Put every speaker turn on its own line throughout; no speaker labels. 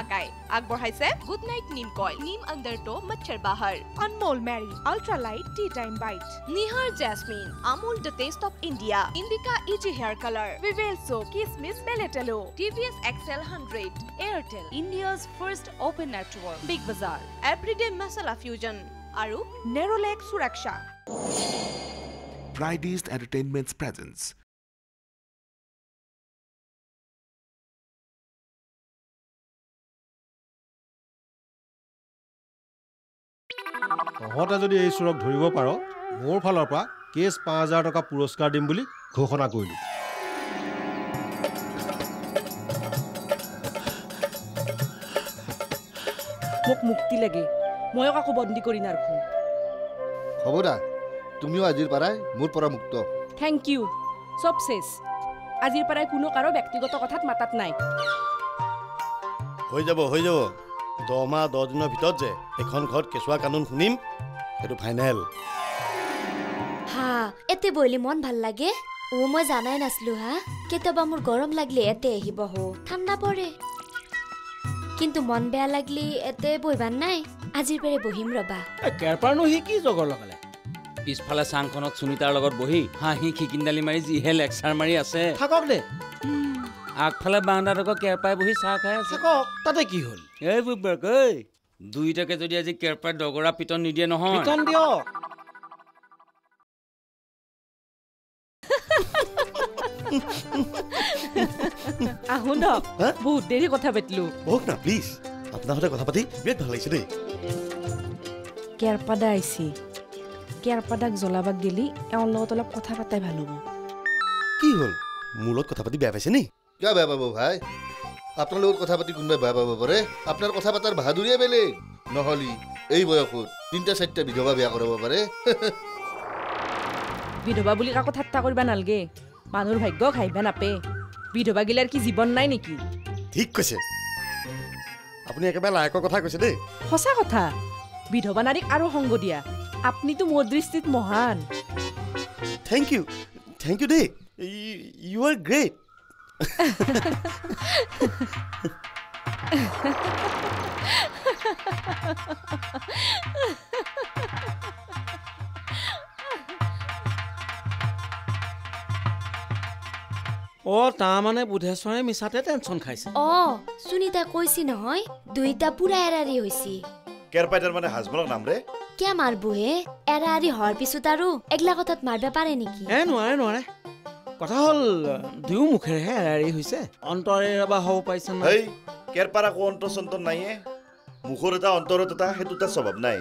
লাগাই আগবঢ়াইছে good night নিম কইল নিম আণ্ডাৰ টো মচ্ছৰ বাহাৰ
Anmol Mary Ultra Light Tea Time Bite.
Nihar jasmine Amul the taste of India Indica easy hair colour
Vivel Soap Kismis Beletalo.
TVS excel hundred
Airtel India's first open network big Bazaar
everyday masala fusion আৰু
Nerolac Suraksha.
Friday's Entertainment's presence.
তহঁতে যদি এই চোৰক ধৰিব পাৰ মোৰ ফালৰ পৰা cash পাঁচ হাজাৰ টকা পুৰস্কাৰ দিম বুলি ঘোষণা কৰিলোঁ।
মোক মুক্তি লাগে। ময়ো কাকো বন্দী কৰি নাৰাখোঁ।
হ'ব দা তুমিও আজিৰ পৰাই মোৰ পৰা মুক্ত।
থেংক ইউ চব চেছ আজিৰ পৰাই কোনো কাৰো ব্যক্তিগত কথাত মাতাত নাই।
হৈ যাব হৈ যাব। দহ মাহ দহ দিনৰ ভিতৰত যে এখন ঘৰত কেঁচুৱা কানুন শুনিম সেইটো ফাইনেল
হা এতে বহিলে মন ভাল লাগে। ও মই জানাই নাছিলো হা। কেতিয়াবা মোৰ গৰম লাগিলে এতে আহিব হো। ঠাণ্ডা পৰে। কিন্তু মন বেয়া লাগিলে এতে বহিবাৰ নাই। আজিৰ পৰাই বহিম ৰবা।
কেৰপাৰনো সি কি জগৰ লগালে? পিছফালে চাংখনত সুনিতাৰ লগত বহি হাঁহি খিকিন্দালি মাৰি যিহে লেকচাৰ মাৰি আছে।
থাকক দে।
আগফালে বাৰাণ্ডাত আকৌ কেৰপাই বহি চাহ খাই আছে।
থাকক তাতে কি হ'ল?
এই বুবক ঐ দুইটাকে যদি আজি কেৰপাই দগৰা পিটন নিদিয়ে নহয়।
পিটন দিয়ক
আহো ন
হা?
বহুত দেৰি কথা পাতিলো।
বহক না প্লিজ আপোনাৰ সৈতে কথা পাতি বিৰাট ভাল লাগিছে দেই।
কেৰপাদা আহিছে? কেৰপাদাক জ্বলাবাক গেলি এওঁৰ লগত অলপ কথা পাতাই ভাল হ'ব।
কি হ'ল? মোৰ লগত কথা পাতি বেয়া পাইছে নি?
কিয় বেয়া পাব ভাই? আপোনাৰ লগত কথা পাতি কোনোবাই বেয়া পাব পাৰে। আপোনাৰ কথা পতাৰ বাহাদুৰিয়ে বেলেগ। নহলি এই বয়সত তিনিটা চাৰিটা বিধৱা বেয়া কৰাব পাৰে।
বিধৱা বুলি কাকো ঠাট্টা কৰিবা নালগে। মানুহৰ ভাগ্য খাইবা নাপে। বিধৱা গিলাৰ কি জীৱন নাই নেকি?
ঠিক কৈছে। আপুনি একেবাৰে লায়কৰ কথা কৈছে দেই।
সঁচা কথা। বিধৱা নাৰীক আৰু সংগ দিয়া। আপুনিতো মোৰ দৃষ্টিত মহান।
থেংক ইউ থেংক ইউ দেই। ইউ আৰ গ্ৰেট
অ তাৰমানে বুধেশ্বৰে মিছাতে টেনচন খাইছে।
অ সুনিতা কৈছি নহয় দুইটা পুৰা এৰাৰি হৈছি।
কেৰপাইটাৰ মানে হাজবেণ্ডৰ নাম ৰে?
কিয় মাৰবো হে? এৰাৰি হোৱাৰ পিছত আৰু এগলা কথাত মাৰবা পাৰে নেকি?
এ নোৱাৰে নোৱাৰে। কথা হ'ল দুয়ো মুখেৰেহে এৰাৰি হৈছে। অন্তৰে বা হ'ব পাৰিছে নাই
কেৰপাৰ আকৌ অন্তৰ চন্তৰ নাইয়ে? মুখৰ এটা অন্তৰত এটা সেইটো তাৰ স্বভাৱ নাই।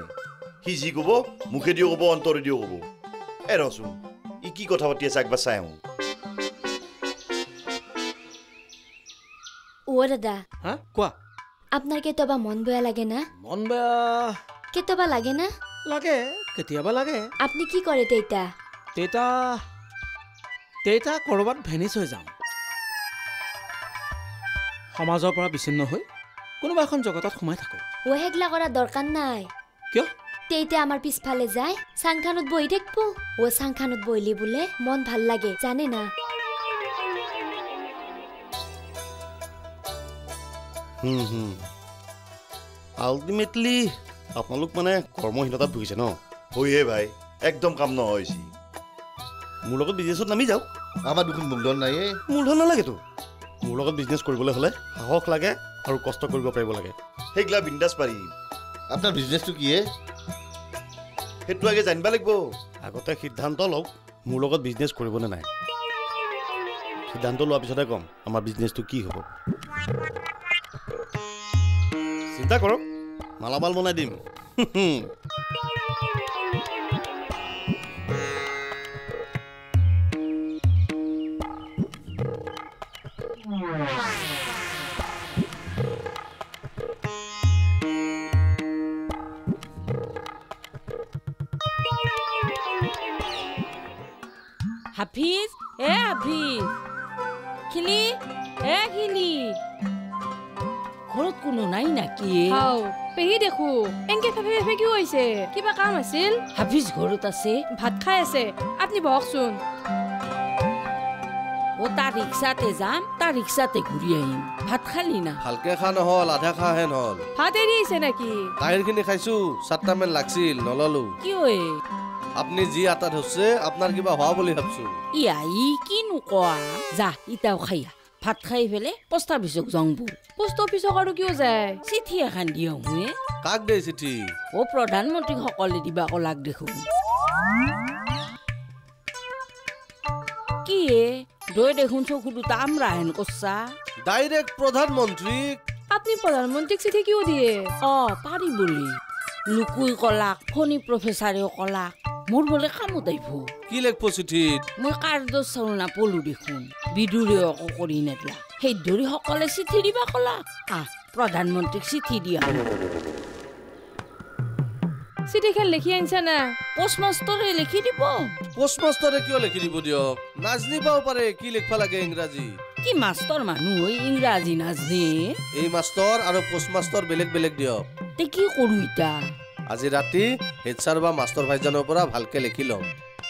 সি যি ক'ব মুখেদিও ক'ব অন্তৰেদিও ক'ব। এ ৰচোন ই কি কথা পাতি আছে একবাৰ চাই আহোঁ।
অ দাদা।
হা কোৱা?
আপোনাৰ কেতিয়াবা মন বেয়া লাগে না?
মন বেয়া।
কেতিয়াবা লাগে না?
লাগে কেতিয়াবা লাগে।
আপুনি কি কৰে তেইতা?
তেতা তেতা ক'ৰবাত ভেনিছ হৈ যাওঁ। সমাজৰ পৰা বিচ্ছিন্ন হৈ কোনোবা এখন জগতত সোমাই থাকোঁ।
অ হেগলা কৰা দৰকাৰ নাই।
কিয়?
তেইতে আমাৰ পিছফালে যায় চাংখানত বহি থাকিব। অ চাংখানত বহিলে বোলে মন ভাল লাগে জানে না?
হুম হুম। আল্টিমেটলি আপোনালোক মানে কৰ্মহীনতাত ভুগিছে ন? হয়হে ভাই একদম কাম নহয় মোৰ লগত বিজনেছত নামি যাওক
আমাৰ দেখোন মূলধন নাইয়ে।
মূলধন নালাগেতো মোৰ লগত বিজনেছ কৰিবলৈ হ'লে সাহস লাগে আৰু কষ্ট কৰিব পাৰিব লাগে। সেইগিলা বিন্দাছ পাৰি।
আপোনাৰ বিজনেছটো কিহে
সেইটো আগে জানিব লাগিব। আগতে সিদ্ধান্ত লওক মোৰ লগত বিজনেছ কৰিবনে নাই। সিদ্ধান্ত লোৱাৰ পিছতহে ক'ম আমাৰ বিজনেছটো কি হ'ব। চিন্তা কৰক মালামাল বনাই দিম।
হাফিজ এ হাফিজ খিলি এ খিলি ঘৰত কোনো নাই নাকি
পেহী দেখো এনকে ফেফে ফেফে কিয় হৈছে কিবা কাম আছিল
হাফিজ ঘৰত আছে
ভাত খাই আছে আপুনি বহকচোন
অ তাৰ ৰিক্সাতে যাম তাৰ ৰিক্সাতে ঘূৰি আহিম ভাত খালি না
ভালকে খা নহল আধা খাহে নহল
ভাত এৰি আহিছে নেকি
তাহিৰখিনি খাইছো চাৰিটামান লাগছিল নললো
কিয় এ
আপুনি যি আটা ধৰছে আপোনাৰ কিবা হোৱা বুলি ভাবছো।
ইয়াই কিনো কোৱা? যা ইটাও খাইয়া। ভাত খাই পেলাই পোষ্ট অফিচক যাওঁ
পোষ্ট অফিচক আৰু কিয় যায়?
চিঠি এখন দিওঁ মই
কাক দে চিঠি?
অ প্ৰধানমন্ত্ৰীসকলে দিবা কলাক দেখোন। কি এ? দৈ দেখোন চকু দুটা আমৰা হেন কৰছা?
ডাইৰেক্ট প্ৰধানমন্ত্ৰীক।
আপুনি প্ৰধানমন্ত্ৰীক চিঠি কিয় দিয়ে?
অ পাৰি বুলি। লুকুই কলাক ফণী প্ৰফেচাৰেও কলাক। মোৰ বোলে কামত আহিব
কি লিখব চিঠিত?
মই কাৰ্ডৰ চাউল নাপলো দেখোন। বিদুৰেও একো কৰি নেদলা। সেই ধৰিসকলে চিঠি দিবা কলাক আহ প্ৰধানমন্ত্ৰীক চিঠি দিয়া।
চিঠিখন লিখি আনিছা না?
পষ্টমাষ্টৰে লিখি দিব।
পোষ্টমাষ্টাৰে কিয় লিখি দিব দিয়ক? নাজনি পাব পাৰে কি লিখবা লাগে ইংৰাজী?
কি মাষ্টৰ মানুহ হৈ ইংৰাজী নাজনে।
এই মাষ্টৰ আৰু পোষ্টমাষ্টৰ বেলেগ বেলেগ দিয়ক।
তে কি কৰো ইতা
আজি ৰাতি হেড ছাৰ বা মাষ্টৰ ভাইজানৰ পৰা ভালকে লিখি ল'ম।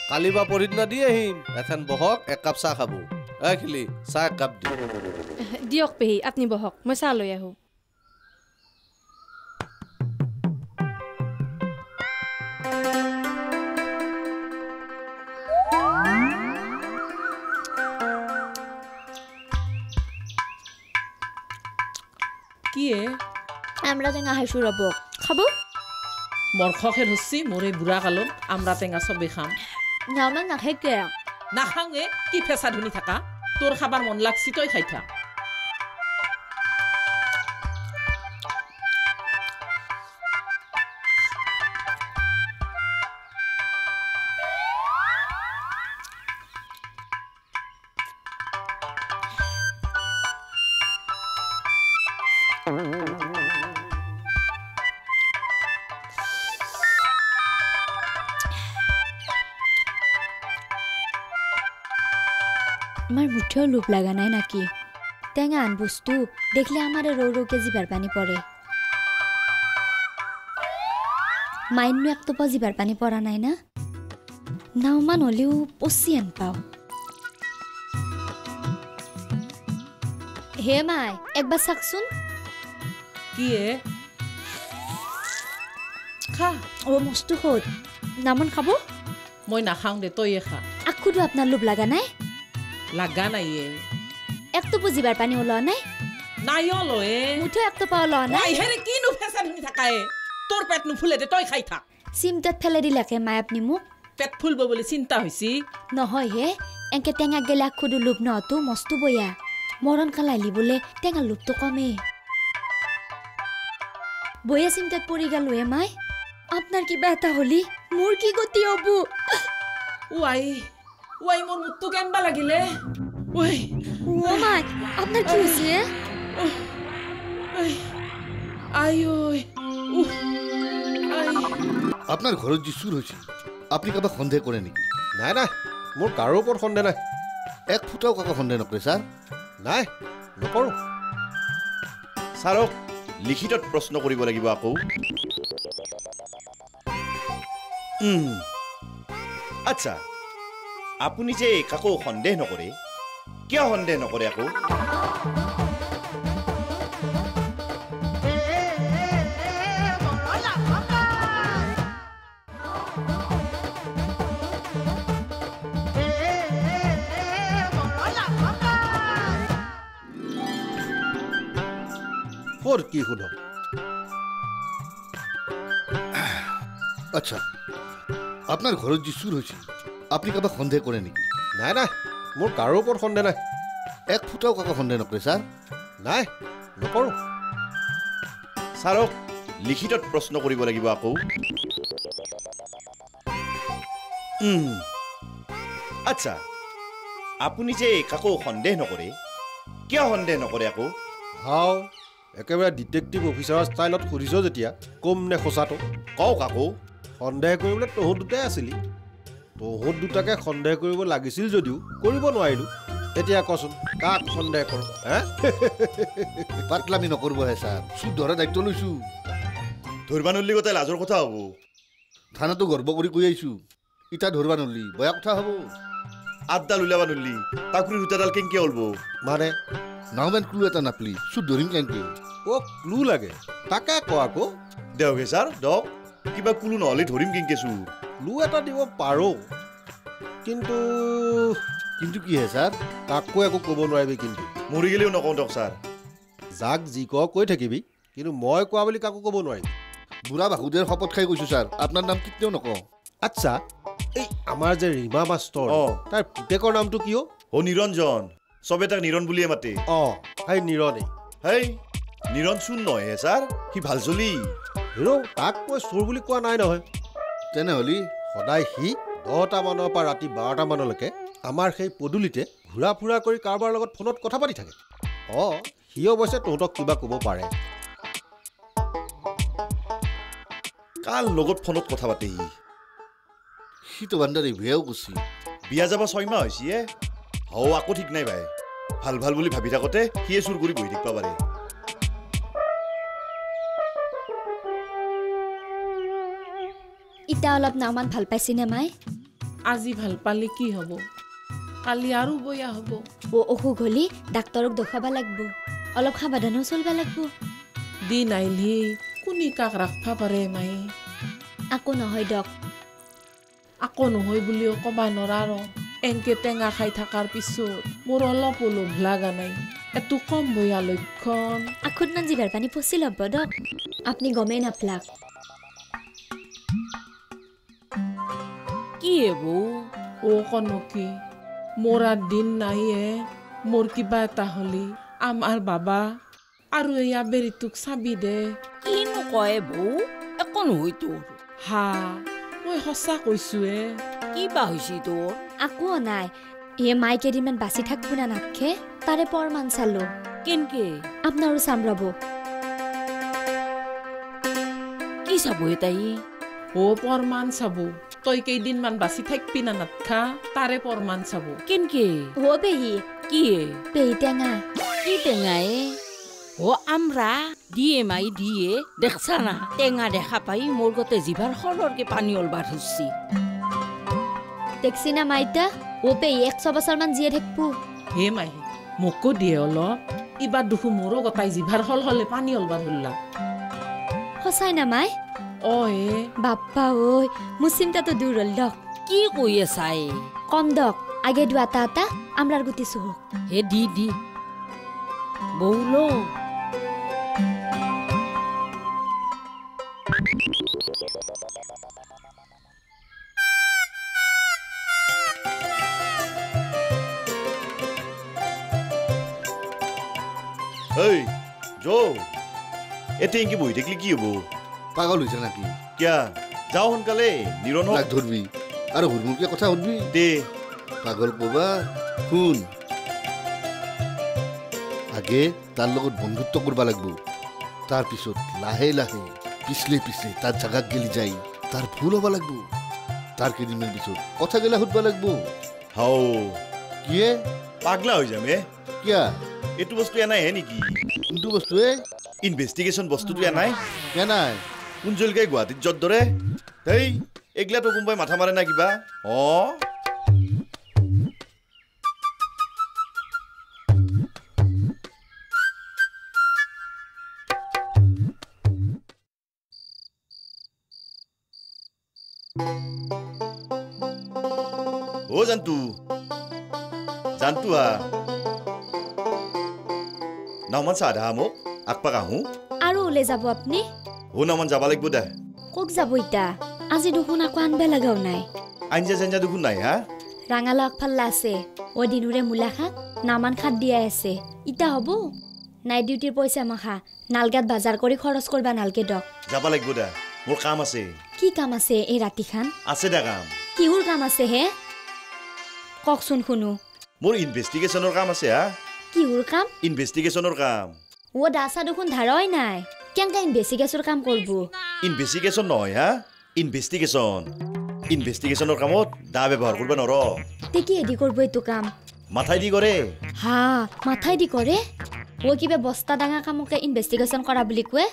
কালি বা পৰহিদিনা দি আহিম। এথেন বহক একাপ চাহ খাব। এ খিলি চাহ একাপ দি।
দিয়ক পেহী আপুনি বহক মই চাহ লৈ আহোঁ।
আমৰা টেঙা খাইছো ৰ'ব খাব?
মৰ্খকে ধৰছি মোৰ এই বুঢ়া কালত আমৰা টেঙা চবে খাম।
নামান নাখায় কিয়?
নাখাওঁ এ কি ফেঁচা ধুনি থাকা? তোৰ খাবাৰ মন লাগছি তই খাই থাক
আমার মুঠেও লোভ লাগা নাই নাকি? টেঙা আন বস্তু দেখলে আমার রৌ রৌকে জিবার পানি পড়ে মাইন্য এক টোপা জিবার পানি পড়া নাই না? নাওমান হলেও পচি আন পাও। হে মাই একবার চাকচোন
কি এ? খা।
ও মস্ত সোধ নামন খাব?
মই নাখাওঁ দে তইয়ে খা।
আখুটো আপনার লোভ লাগা নাই?
লাগা নাই এ
এক টোপো জিবাৰ পানি ওলোৱা নাই
নাই অল এ
মুঠেও এক টোপা ওলোৱা নাই
হেৰে কিনো ফেঁচা ধুনি থাকা এ তোৰ পেট নুফুলে দে তই খাই থাক
চিমটাত ফেলাই দিলাকে মাই আপনি মোক
পেট ফুলব বুলি চিন্তা হৈছি
নহয় হে এনকে টেঙা গেলে আখুটো লোভ নহতো মস্তো বয়া মৰণ খালাইলি বোলে টেঙা লোভটো কমে বয়া চিন্তাত পৰি গেলো হে মাই আপনাৰ কিবা এটা হলি মোৰ কি গতি হব
ৱাই ৱাই মোৰ মুখটো কেনবা লাগিলে। ৱাই
অ মাই আপনাৰ কি হৈছে? হে?
আই আই ঐ উহ আই।
আপনাৰ ঘৰত যি চুৰ হৈছে আপুনি কাৰোবাক সন্দেহ কৰে নেকি?
নাই নাই মোৰ কাৰো ওপৰত সন্দেহ নাই।
এক ফুটাও কাকো সন্দেহ নকৰে ছাৰ।
নাই নকৰোঁ।
ছাৰক লিখিতত প্ৰশ্ন কৰিব লাগিব আকৌ। আচ্ছা আপুনি যে কাকো সন্দেহ নকৰে কিয় সন্দেহ নকৰে আকৌ?
কি সোধ
আচ্ছা আপোনাৰ ঘৰত যি চুৰ হৈছে আপুনি কাৰোবাক সন্দেহ কৰে নেকি?
নাই নাই। মোৰ কাৰো ওপৰত সন্দেহ নাই।
এক ফুটাও কাকো সন্দেহ নকৰে ছাৰ।
নাই নকৰোঁ।
ছাৰক লিখিতত প্ৰশ্ন কৰিব লাগিব আকৌ। আচ্ছা আপুনি যে কাকো সন্দেহ নকৰে কিয় সন্দেহ নকৰে আকৌ?
হাও একেবাৰে ডিটেক্টিভ অফিচাৰৰ ষ্টাইলত সুধিছ যেতিয়া কম নে সঁচাটো?
কওক আকৌ।
সন্দেহ কৰিবলৈ তহঁত দুটাই আছিলি। তহঁত দুটাকে সন্দেহ কৰিব লাগিছিল যদিও কৰিব নোৱাৰিলোঁ। এতিয়া কচোন কাক সন্দেহ কৰোঁ হে?
পাতলামি নকৰিবহে ছাৰ চুৰ ধৰা দায়িত্ব লৈছোঁ।
ধৰিবা নল্লি গোটেই লাজৰ কথা হ'ব।
থানাটো গৰ্ব কৰি কৈ আহিছোঁ। ইটা ধৰিবা নলি বেয়া কথা হ'ব।
আঠডাল উলিয়াবা নল্লি তাকুৰি সূতাডাল কেংকে ওলব
মানে
নাওমেন ক্লু এটা নাপলি চুত ধৰিম কেনেকে
অ' ক্লু লাগে তাকে কোৱা আকৌ।
দেওহে ছাৰ দক কিবা কুলো নহ'লে ধৰিম কেংকে চুৰ।
ক্লু এটা দিব পাৰোঁ। কিন্তু
কিন্তু কি হে ছাৰ?
কাকো একো ক'ব নোৱাৰিবি কিন্তু।
মৰি গ'লেও নকওঁ দক ছাৰ।
যাক যি ক কৈ থাকিবি। কিন্তু মই কোৱা বুলি কাকো ক'ব নোৱাৰিবি
বুঢ়া বাসুদেৰ শপত খাই কৈছোঁ ছাৰ। আপোনাৰ নাম কেতিয়াও নকওঁ।
আচ্ছা এই আমাৰ যে ৰীমা মাষ্টৰ
অঁ।
তাৰ পুতেকৰ নামটো কিয়
অ' নিৰঞ্জন। চবে তাক নিৰণ বুলিয়ে মাতে।
অঁ সেই নিৰণেই
হেই নিৰণ চোন নহয়হে ছাৰ। সি ভাল চলি
হেৰ' তাক মই চোৰ বুলি কোৱা নাই নহয়।
তেনেহ'লে
সদায় সি দহটামানৰ পৰা ৰাতি বাৰটামানলৈকে আমাৰ সেই পদূলিতে ঘূৰা ফুৰা কৰি কাৰোবাৰ লগত ফোনত কথা পাতি থাকে। অঁ সি অৱশ্যে তহঁতক কিবা ক'ব পাৰে।
কাৰ লগত ফোনত কথা পাতে সি?
সিটো বান্দাৰী বিয়াও কৈছি
বিয়া যাব ছয়মাহ হৈছে হও আকৌ ঠিক নাই ভাই ভাল ভাল বুলি ভাবি থাকোঁতে সিয়ে চুৰ কৰি বহি থাকিব পাৰে।
ইতা অলপ নাওমান ভাল পাইছিনে মাই?
আজি ভাল পালে কি হ'ব? কালি আৰু বয়া হ'ব।
অ অসুখ হ'লি ডাক্তৰক দেখুৱাব লাগব। অলপ সাৱধানেও চলিব লাগব।
দিন আহিলি কোনে কাক ৰাখবা পাৰে মায়ে
আকৌ নহয় দক
আকৌ নহয় বুলিও ক'বা নোৱাৰা। এনকে টেঙা খাই থকাৰ পিছত মোৰ অলপো লোভ লগা নাই। এইটো কম বয়া লক্ষণ।
আখুদমান জিভাৰ পানী পচি ল'ব দক আপুনি গমেই নাপলাক।
কি হে বৌ
অ কনো কি মোৰ দিন নাই এ মোৰ কিবা এটা হ'লি আমাৰ বাবা আৰু এয়া বেৰিটোক চাবি দে
কিনো কয় বৌ একো নহয় তোৰ
হা মই সঁচা কৈছো এ
কিবা হৈছে তোৰ
আকৌ নাই এ মাই কেইদিনমান বাচি থাকব না নাথকে তাৰে পৰমান চালো
কেনকে
আপোনাৰো চাম ৰ'ব
কি চাব তাই
অ পৰমান চাব তই কেইদিনমান বাচি থাকবি না নাথকা তাৰে পৰমান চাব।
কেনকে?
অ পেহী
কি
পেহী টেঙা।
কি টেঙাই ও আমরা দিয়ে মাই দিয়ে দেখছা না? টেঙা দেখা পাই মোর গতে সররকে পানি অলবার ধরছি
দেখছি না মাইতা অ পেহী একশ বছৰমান জীয়াই থাকিব।
হে মাহী মোকো দিয়ে অলপ। ইবাৰ দুখু মোৰো গতাই জিভাৰ হল হলে পানী অলবাৰ হল্লা
সঁচাই না মাই?
অ এ
বাপ্পা ঐ মোৰ চিন্তাটো দূৰ হ'ল দক
কি কই আছাই
কম দক আগে দু আটা আটা আমরার গুটি চুহক
হে দি দি বৌলো
হেই যৌ এতিয়া এনকে বহি থাকিলে কি হ'ব
পাগল হৈছে নাকি?
কিয়া? যাওঁ সোনকালে নিৰণ
ধৰবি। আৰু হুৰমুৰকে কথা সুধবি
দে।
পাগল কবা শুন। আগে তাৰ লগত বন্ধুত্ব কৰিব লাগিব। তাৰপিছত লাহে লাহে পিছলে পিছলে তাৰ জাগাত গেলি যাই তাৰ ভুল হ'ব লাগিব। তাৰ কেইদিনমান পিছত কথা গেলা সুধব লাগিব।
হাও।
কিয়ে?
পাগলা হৈ যাম
কিয়া?
এইটো বস্তু এনাইহে নেকি?
কোনটো বস্তুৱে?
ইনভেষ্টিগেশ্যন বস্তুটো এনাই।
কিয়া নাই
কুঞ্জলকাই গুৱাহাটীত য'ত দৰে হেই এইগিলাটো কোনোবাই মাথা মাৰে না কিবা? অঁ? অ' জান্তু। জান্তু হা নাওমান চাহ আধা মোক আগপাক আহোঁ।
আৰু ওলাই যাব আপুনি?
অ' নাওমান যাব লাগিব দে।
ক'ত যাব ইতা? আজি দেখোন আকৌ আনবা লগাও নাই।
আঞ্জা চাঞ্জা দেখোন নাই হা?
ৰাঙালাও আগফালে আছে। অ দিনুৰে মূলা শাক নামান খাত দিয়াই আছে। ইতা হ'ব? নাইট ডিউটিৰ পইচা মাখা নালগাত বাজাৰ কৰি খৰচ কৰবা নালগে দক।
যাব লাগিব দে মোৰ কাম আছে।
কি কাম আছে এই ৰাতিখান?
আছে দে কাম।
কিহৰ কাম আছে হে? কওকচোন শুনো।
মোৰ ইনভেষ্টিগেশ্যনৰ কাম আছে হা?
কিহৰ কাম?
ইনভেষ্টিগেশ্যনৰ কাম।
অ দাচা দেখোন ধাৰাই নাই। কেনেকা ইনভেষ্টিগেশ্যনৰ কাম কৰিব
ইনভেষ্টিগেশ্যন নহয় হা ইনভেষ্টিগেশ্যন ইনভেষ্টিগেশ্যনৰ কামত দা ব্যৱহাৰ কৰিব নোৱাৰ
তে কিহেদি কৰিব এইটো কাম
মাথাই দি কৰে
হা মাথাই দি কৰে অ কিবা বস্তা ডাঙা কামকে ইনভেষ্টিগেশ্যন কৰা বুলি কয়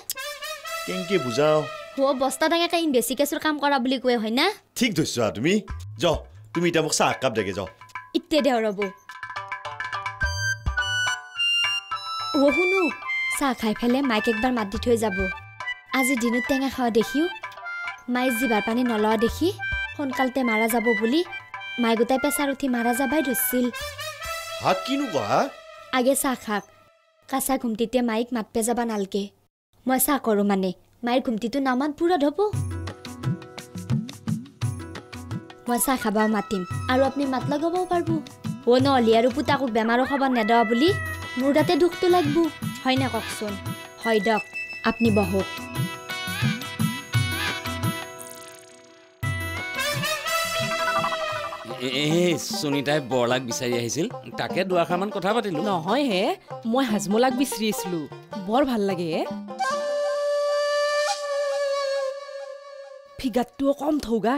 কেনেকে বুজাও
অ বস্তা ডাঙাকে ইনভেষ্টিগেশ্যন কাম কৰা বুলি কয় হয় না
ঠিক ধৰিছ তুমি য তুমি এতিয়া মোক চাহ একাপ দেগে য
ইতে দে ৰ'ব অ' শুনো চাহ খাই পেলাই মাইক একবাৰ মাত দি থৈ যাব। আজি দিনত টেঙা খোৱা দেখিও মায়ে জিভাৰ পানী নলোৱা দেখি সোনকালতে মাৰা যাব বুলি মায়ে গোটাই পেচাৰ উঠি মাৰা যাবাই ধৰিছিল। আগে চাহ খাক কাঁচা ঘুমটিতে মাইক মাত পে যাবা নালগে। মই চাহ কৰোঁ মানে মাইৰ ঘুমটিটো নামান পূৰত হ'ব। মই চাহ খাবাও মাতিম আৰু আপুনি মাত লগাবও পাৰিব। অ' নহ'লে আৰু পুতাকক বেমাৰৰ খবৰ নেদৱা বুলি মোৰ তাতে দুখটো লাগব। হয় না কওকচোন? হয় দিয়ক আপুনি বহক।
এই সুনীতাই বৰলাক বিচাৰি আহিছিল। তাকে দুআষাৰমান কথা পাতিলো।
নহয় হে মই হাজমলাক বিচাৰি আছিলো। বৰ ভাল লাগে ফিগাৰটোও কম থৌগা।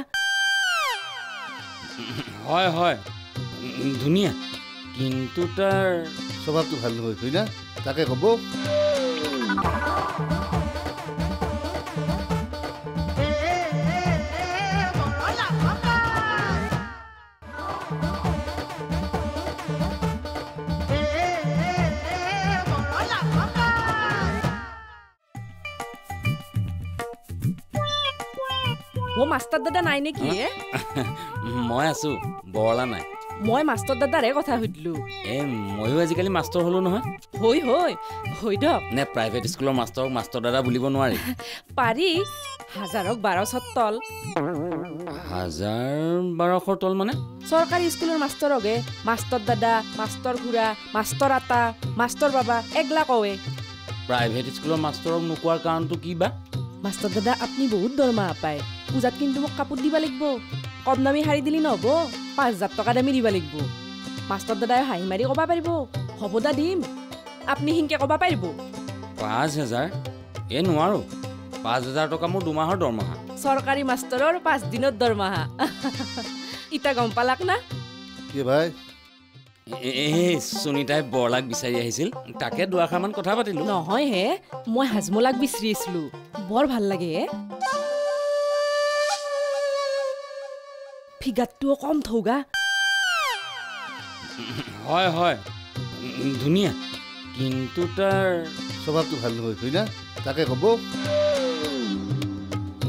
হয় হয়। ধুনীয়া। কিন্তু তাৰ
স্বভাৱটো ভাল নহয় হয় না? তাকে ক'ব
অ' মাষ্টাৰ দাদা নাই নেকি
মই আছো বৰলা নাই
মই মাষ্টৰ দাদাৰে কথা সুধিলো।
এ ময়ো আজিকালি মাষ্টৰ হ'লো নহয়।
হৈ হৈ হৈ দিয়ক
নে প্ৰাইভেট স্কুলৰ মাষ্টৰক মাষ্টৰ দাদা বুলিব নোৱাৰি?
পাৰি হাজাৰক বাৰশত তল।
হাজাৰ বাৰশৰ তল মানে?
চৰকাৰী স্কুলৰ মাষ্টৰকে মাষ্টৰ দাদা মাষ্টৰ খুৰা মাষ্টৰ আটা মাষ্টৰ বাবা এগলা কৱে
প্ৰাইভেট স্কুলৰ মাষ্টৰক নোকোৱাৰ কাৰণটো কি বা?
মাষ্টৰ দাদা আপুনি বহুত দৰমহা পায়। পূজাত কিন্তু মোক কাপোৰ দিব লাগিব। কম দামী শাৰী দিলি নহ'ব। পাঁচ হাজাৰ টকা দামী দিব লাগিব। মাষ্টৰ দাদাই হাঁহি মাৰি ক'ব পাৰিব। হ'ব দা দিম। আপুনি সিনকে ক'ব পাৰিব।
পাঁচ হাজাৰ? এই নোৱাৰো। পাঁচ হাজাৰ টকা মোৰ দুমাহৰ দৰমহা।
চৰকাৰী মাষ্টৰৰ পাঁচ দিনৰ দৰমহা। ইটা গম পালাক না?
কি ভাই?
এ- এই সুনীতাই বৰলাক বিচাৰি আহিছিল। তাকে দুআষাৰমান কথা পাতিলো।
নহয় হে মই হাজমলাক বিচাৰি আছিলো। বৰ ভাল লাগে হে ফিগাৰটোও কম থৌগা
হয় হয় ধুনীয়া কিন্তু তাৰ
স্বভাৱটো ভাল নহয় হয় না তাকে ক'ব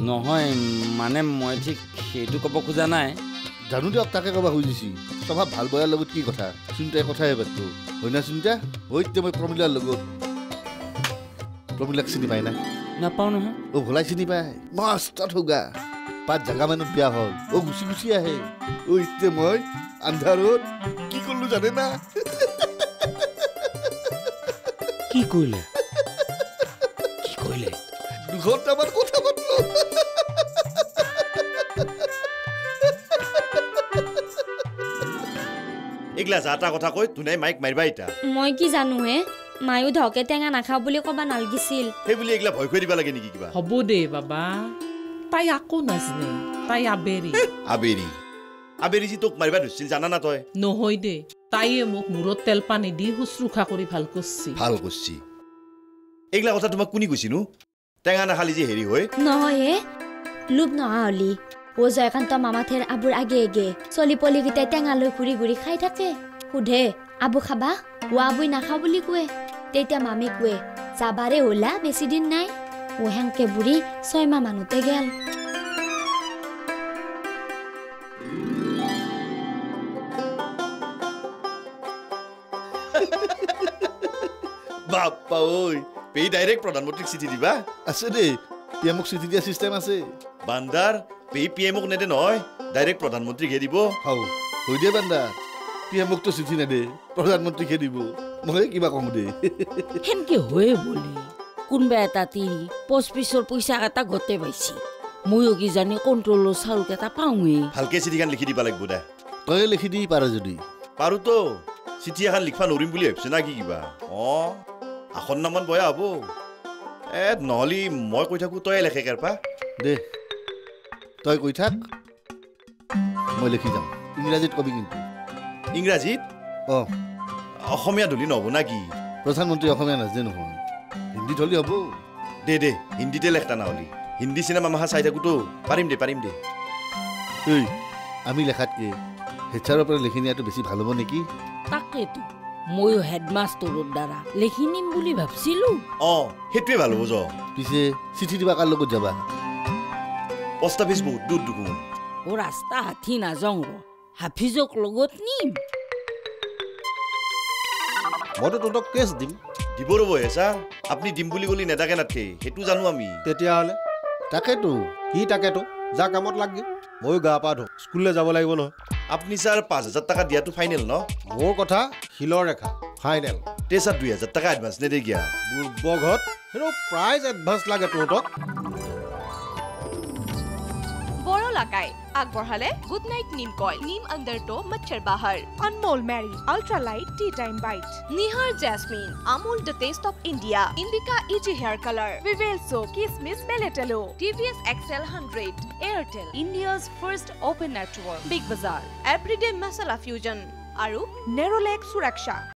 নহয় মানে মই ঠিক সেইটো ক'ব খোজা নাই
জানো দিয়ক তাকে ক'ব খুজিছি স্বভাৱ ভাল বেয়াৰ লগত কি কথা চিন্তাই কথাই পাতটো হয় না চিন্তা হৈতে মই প্ৰমিলাৰ লগত প্ৰমিলাক চিনি পাই না
নাপাওঁ নহয়
অ' ভোলাই চিনি পাই মস্ত ঠগা পাঁচ জাগা মানত বিয়া হ'ল। অ' গুচি গুচি আহে। অ' এতিয়া মই আন্ধাৰত কি কৰিলো জানে না
কি কৰিলে? কি কৰিলে?
দুঘণ্টামান কথা পাতলো।
এইগিলা যা তা কথা কৈ তোনাই মাইক মাৰিবা ইতা।
মই কি জানো হে মায়ো ধকে টেঙা নাখাওঁ বুলি ক'বা নালগিছিল।
সেই বুলি এইগিলা ভয় খুৱাই দিবা লাগে নেকি কিবা?
হ'ব দে বাবা। তাই আকৌ নাজনে তাই আবেৰি
আবেৰি আবেৰি যি তোক মাৰিবা ধৰিছিল জানা না তই
নহয় দে তাইয়ে মোক মূৰত তেল পানী দি শুশ্ৰূষা কৰি ভাল কৰছি
ভাল কৰছি এইগিলা কথা তোমাক কোনি কৈছিনো টেঙা নাখালি যে হেৰি হৈ
নহয় হে লোভ নহা হলি অ জয়কান্ত মামাথেৰ আবুৰ আগে আগে চলি পলিকেইটাই টেঙা লৈ ঘূৰি ঘূৰি খাই থাকে সোধে আবু খাবা অ আবুই নাখাওঁ বুলি কোৱে তেতিয়া মামী কোৱে যাবাৰে হ'লা বেছি দিন নাই হেংকে বুঢ়ী ছয়মাহ মানুহতে গেল
বাপ্পা ঐ পেই ডাইৰেক্ট প্ৰধানমন্ত্ৰীক চিঠি দিবা
আছে দেই চিঠি দিয়া আছে
বান্দাৰ পেই পি এমক নেদে নহয় ডাইৰেক্ট প্ৰধানমন্ত্ৰীকহে দিব
হাও হৈ দে বান্দা পি এমকতো চিঠি নেদে প্ৰধানমন্ত্ৰীকহে দিব মই কিবা কওঁ দে
সেনকে হয়ে বুলি কোনোবা এটা তিৰি পোষ্ট পিছৰ পইচা এটা গোটেই পাইছি ময়ো কিজানি কণ্ট্ৰলৰ চাউলকেইটা পাওঁৱেই
ভালকে চিঠিখন লিখি দিবা লাগিব দে
তই লিখি দি পাৰ যদি
পাৰোতো চিঠি এখন লিখবা নৰিম বুলি ভাবিছ না কি কিবা অঁ আসন্নমান বয়া হ'ব এ নহ'লে মই কৈ থাকোঁ তয়ে লেখে কেৰপা
দে তই কৈ থাক মই লিখি যাম ইংৰাজীত কবি কিন্তু
ইংৰাজীত
অঁ
অসমীয়া ধূলি নহ'ব না কি
প্ৰধানমন্ত্ৰী অসমীয়া নাজানে নহয় হিন্দীত হ'লে হ'ব।
দে দে হিন্দীতে লেখতা নহ'লি। হিন্দী চিনেমা মাহা চাই থাকোঁতো। পাৰিম দে পাৰিম দে।
এই আমি লেখাতকে হেড ছাৰৰ পৰা লিখি নিয়াটো বেছি ভাল হ'ব নেকি?
তাকেতো ময়ো হেডমাষ্টৰৰ দ্বাৰা লিখি নিম বুলি ভাবছিলো।
অঁ সেইটোৱে ভাল হ'ব য
পিছে চিঠি দিবা কাৰ লগত যাবা?
পষ্ট অফিচ বহুত দূৰ দেখোন।
ও ৰাস্তা হাঠি নাযাওঁ ৰ। হাফিজক লগত নিম।
মইতো তহঁতক কেছ দিম।
দিব ৰ'ব হে ছাৰ আপুনি দিম বুলি ক'লে নেদাকে নাথকে সেইটো জানো আমি।
তেতিয়াহ'লে
তাকেতো
কি তাকেতো যা কামত লাগগে। ময়ো গা পা ধোঁ স্কুললৈ যাব লাগিব নহয়।
আপুনি ছাৰ পাঁচ হাজাৰ টকা দিয়াটো ফাইনেল ন?
মোৰ কথা শিলৰ ৰেখা ফাইনেল।
তে ছাৰ দুই হাজাৰ টকা এডভান্স নেদে গিয়া
বুৰ্বঘত সেইটো প্ৰাইজ এডভান্স লাগে তহঁতক।
বৰলাকাই আগবঢ়ালে গুড নাইট নিম কইল নিম আণ্ডাৰ টো মচ্ছৰ বাহাৰ। Anmol Marie ultra light tea time bite Nihar jasmine Amul the taste of India Indica easy hair colour. Vivel soap কিচমিচ মেলেটেলো TVS excel hundred
Airtel, India's first open network. Big Bazaar.
Everyday masala fusion আৰু নেৰলেক সুৰক্ষা